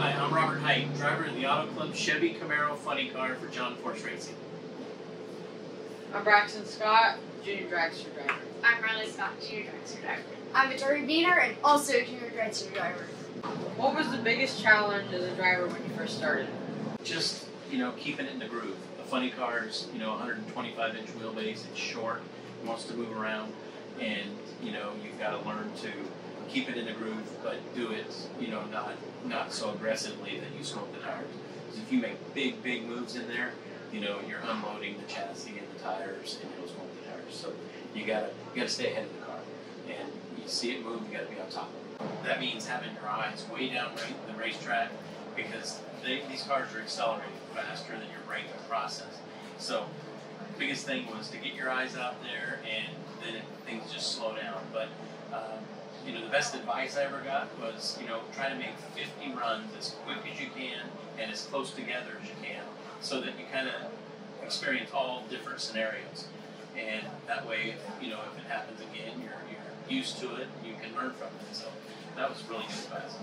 Hi, I'm Robert Hight, driver of the Auto Club Chevy Camaro Funny Car for John Force Racing. I'm Braxton Scott, junior dragster driver. I'm Riley Scott, junior dragster driver. I'm Victoria Beaner and also junior dragster driver. What was the biggest challenge as a driver when you first started? Just, you know, keeping it in the groove. A funny car is, you know, 125 inch wheelbase, it's short, wants to move around, and, you know, you've got to learn to keep it in the groove, but do it, you know, not not so aggressively that you smoke the tires. Because if you make big, big moves in there, you know, you're unloading the chassis and the tires, and it'll smoke the tires. So you gotta you gotta stay ahead of the car, and you see it move, you gotta be on top of it. That means having your eyes way down the racetrack because they, these cars are accelerating faster than your brain can process. So biggest thing was to get your eyes out there, and then it, things just slow down. But um, you know, the best advice I ever got was, you know, try to make 50 runs as quick as you can and as close together as you can so that you kind of experience all different scenarios. And that way, if, you know, if it happens again, you're, you're used to it and you can learn from it. So that was really good advice.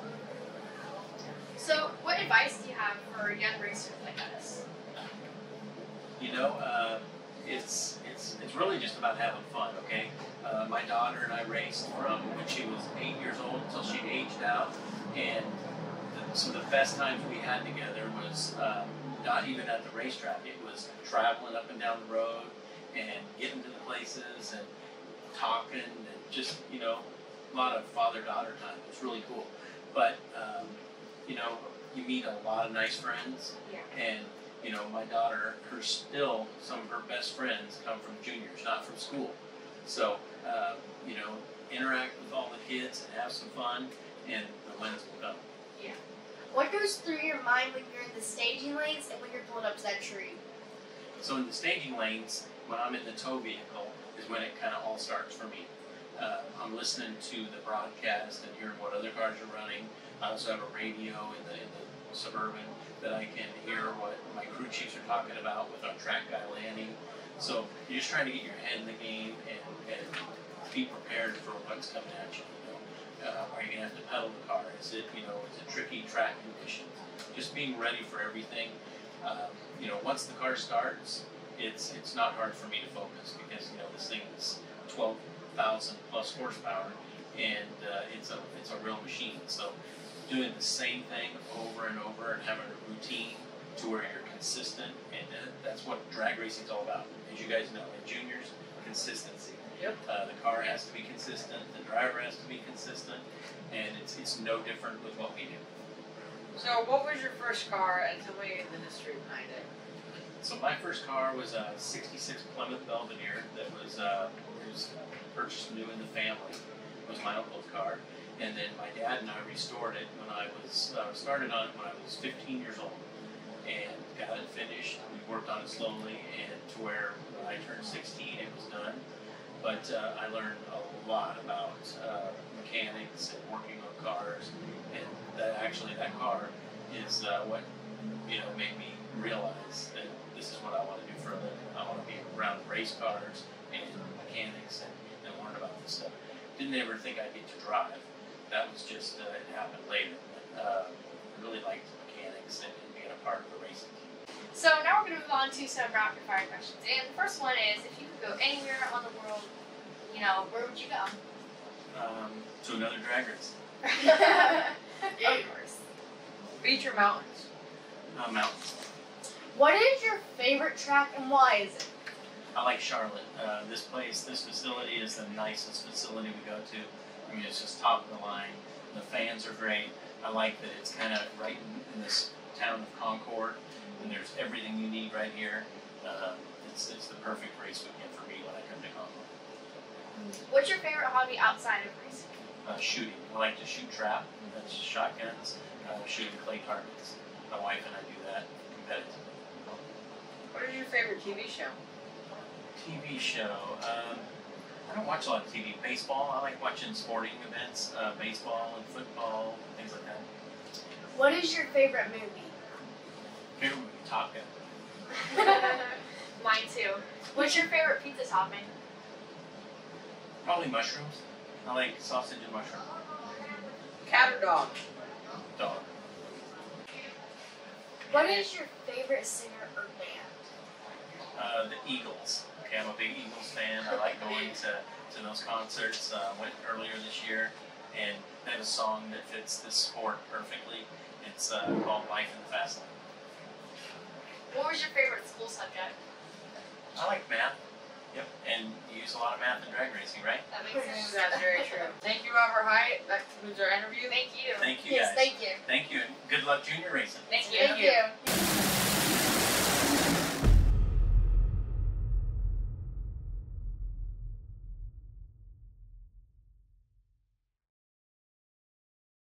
So, what advice do you have for young racers like us? You know, uh, it's it's it's really just about having fun. Okay, uh, my daughter and I raced from when she was eight years old until she aged out, and the, some of the best times we had together was um, not even at the racetrack. It was traveling up and down the road and getting to the places and talking and just you know a lot of father-daughter time. It's really cool, but um, you know you meet a lot of nice friends Yeah. and you know, my daughter, her still, some of her best friends come from juniors, not from school. So, uh, you know, interact with all the kids and have some fun, and the wins will come. Yeah. What goes through your mind when you're in the staging lanes and when you're pulling up to that tree? So, in the staging lanes, when I'm in the tow vehicle, is when it kind of all starts for me. Uh, I'm listening to the broadcast and hearing what other cars are running. I also have a radio in the, in the suburban that I can hear what my crew chiefs are talking about with our track guy Lanny. So you're just trying to get your head in the game and, and be prepared for what's coming at you. you know? uh, are you gonna have to pedal the car? Is it you know is it tricky track conditions? Just being ready for everything. Um, you know once the car starts, it's it's not hard for me to focus because you know this thing is twelve thousand plus horsepower and uh, it's a it's a real machine. So doing the same thing over and over and having a routine to where you're consistent, and uh, that's what drag racing is all about. As you guys know, in juniors, consistency. Yep. Uh, the car has to be consistent, the driver has to be consistent, and it's it's no different with what we do. So, what was your first car and tell me the history behind it? So my first car was a '66 Plymouth Belvedere that was uh, was purchased new in the family. Was my uncle's car, and then my dad and I restored it when I was uh, started on it when I was 15 years old, and got it finished. We worked on it slowly, and to where when I turned 16, it was done. But uh, I learned a lot about uh, mechanics and working on cars, and that actually that car is uh, what you know made me realize that this is what I want to do for a living. I want to be around race cars and mechanics and, and learn about this stuff. Didn't ever think I'd get to drive. That was just, uh, it happened later. But, uh, I really liked mechanics and, and being a part of the racing team. So now we're going to move on to some rapid fire questions. And the first one is, if you could go anywhere on the world, you know, where would you go? Um, to another drag race. of course. Beach or mountains? Uh, mountains. What is your favorite track and why is it? I like Charlotte. Uh, this place, this facility is the nicest facility we go to. I mean, it's just top of the line. The fans are great. I like that it's kind of right in, in this town of Concord, and there's everything you need right here. Uh, it's, it's the perfect race weekend for me when I come to Concord. What's your favorite hobby outside of racing? Uh, shooting. I like to shoot trap. That's shotguns. Uh, shooting clay targets. My wife and I do that competitively. What is your favorite TV show? TV show. Um, I don't watch a lot of TV. Baseball. I like watching sporting events, uh, baseball and football, things like that. What is your favorite movie? Favorite movie, Top Gun. Mine too. What's your favorite pizza topping? Probably mushrooms. I like sausage and mushroom. Cat or dog? Dog. What is your favorite singer or band? Uh, the Eagles. Okay, I'm a big Eagles fan. I like going to, to those concerts. Uh, went earlier this year, and they have a song that fits this sport perfectly. It's uh, called Life in the Fast Lane. What was your favorite school subject? I like math. Yep, and you use a lot of math in drag racing, right? That makes sense. That's very true. Thank you, Robert Hight. That concludes our interview. Thank you. Thank you yes, guys. thank you. Thank you, and good luck junior racing. Thank you. Thank you. you.